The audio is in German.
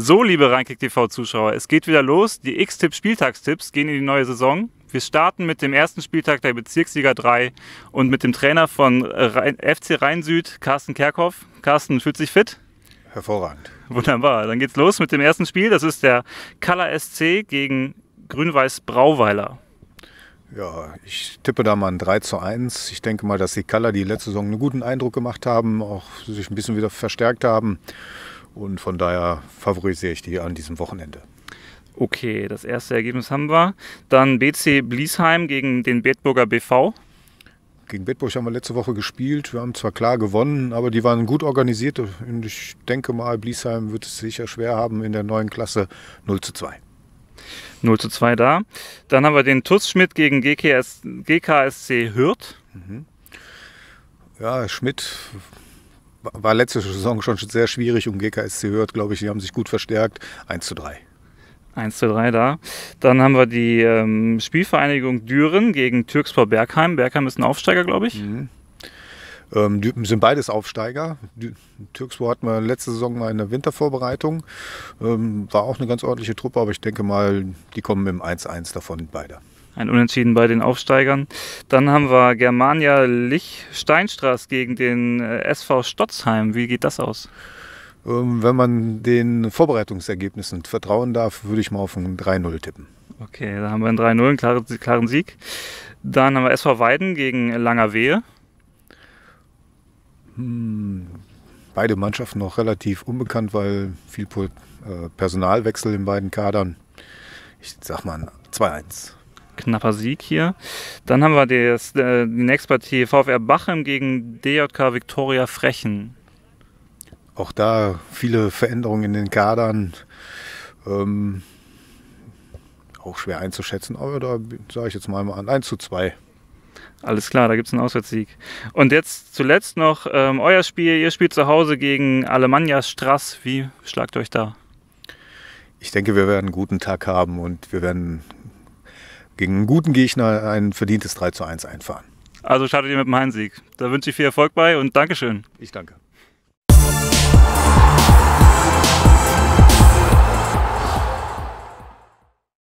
So, liebe Rheinkick TV-Zuschauer, es geht wieder los. Die X-Tipp-Spieltagstipps gehen in die neue Saison. Wir starten mit dem ersten Spieltag der Bezirksliga 3 und mit dem Trainer von FC Rhein-Süd, Carsten Kerkhoff. Carsten, fühlt sich fit? Hervorragend. Wunderbar. Dann geht's los mit dem ersten Spiel. Das ist der Color SC gegen Grün-Weiß Brauweiler. Ja, ich tippe da mal ein 3 zu 1. Ich denke mal, dass die Color die letzte Saison einen guten Eindruck gemacht haben, auch sich ein bisschen wieder verstärkt haben. Und von daher favorisiere ich die an diesem Wochenende. Okay, das erste Ergebnis haben wir. Dann BC Bliesheim gegen den Bedburger BV. Gegen Bedburg haben wir letzte Woche gespielt. Wir haben zwar klar gewonnen, aber die waren gut organisiert. Und ich denke mal, Bliesheim wird es sicher schwer haben in der neuen Klasse 0 zu 2. 0 zu 2 da. Dann haben wir den TUS Schmidt gegen GKS, GKSC Hürth. Mhm. Ja, Schmidt war letzte Saison schon sehr schwierig und GKSC hört, glaube ich, die haben sich gut verstärkt. 1 zu 3. 1 zu 3 da. Dann haben wir die ähm, Spielvereinigung Düren gegen Türkspor Bergheim. Bergheim ist ein Aufsteiger, glaube ich. Mhm. Ähm, sind beides Aufsteiger. Türkspor hatten wir letzte Saison mal in der Wintervorbereitung. Ähm, war auch eine ganz ordentliche Truppe, aber ich denke mal, die kommen mit dem 1-1 davon beide. Ein Unentschieden bei den Aufsteigern. Dann haben wir Germania Lich-Steinstraß gegen den äh, SV Stotzheim. Wie geht das aus? Ähm, wenn man den Vorbereitungsergebnissen vertrauen darf, würde ich mal auf ein 3-0 tippen. Okay, da haben wir einen 3-0, einen klaren, klaren Sieg. Dann haben wir SV Weiden gegen Langerwehe. Hm, beide Mannschaften noch relativ unbekannt, weil viel äh, Personalwechsel in beiden Kadern. Ich sag mal 2-1 knapper Sieg hier. Dann haben wir das, äh, die nächste Partie VfR Bachem gegen DJK Viktoria Frechen. Auch da viele Veränderungen in den Kadern. Ähm, auch schwer einzuschätzen, aber da sage ich jetzt mal an 1 zu 2. Alles klar, da gibt es einen Auswärtssieg. Und jetzt zuletzt noch ähm, euer Spiel. Ihr spielt zu Hause gegen Alemannia Strass. Wie schlagt ihr euch da? Ich denke, wir werden einen guten Tag haben und wir werden gegen einen guten Gegner ein verdientes 3 zu 1 einfahren. Also startet ihr mit dem Heimsieg. Da wünsche ich viel Erfolg bei und Dankeschön. Ich danke.